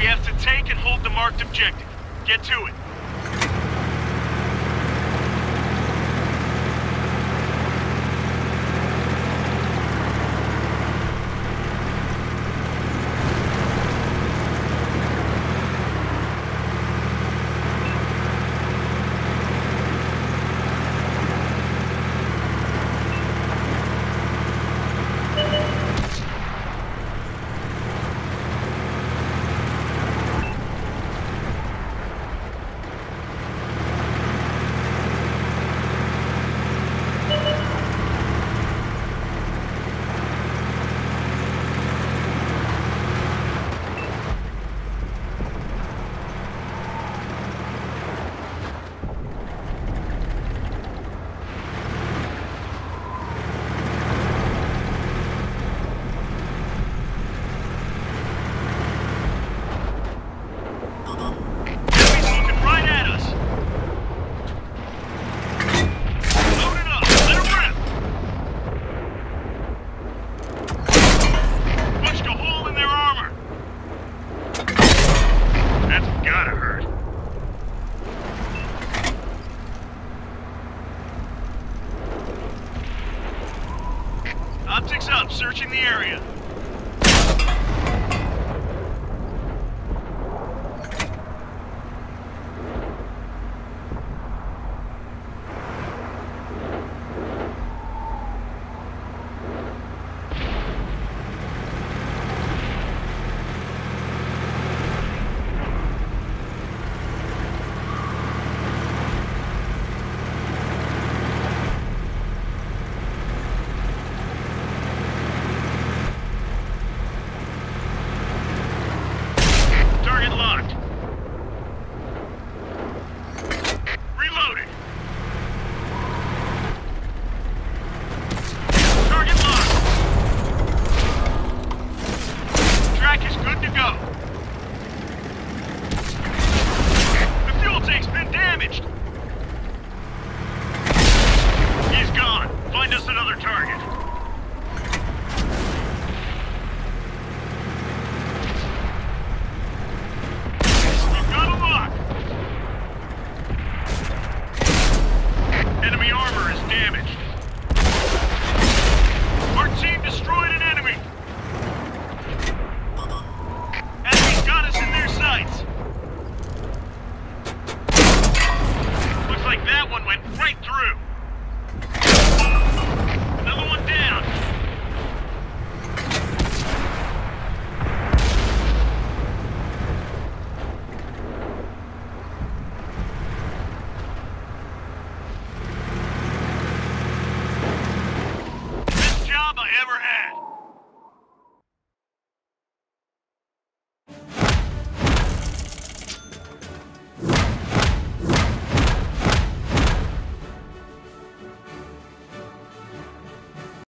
We have to take and hold the marked objective. Get to it. Optics up, searching the area.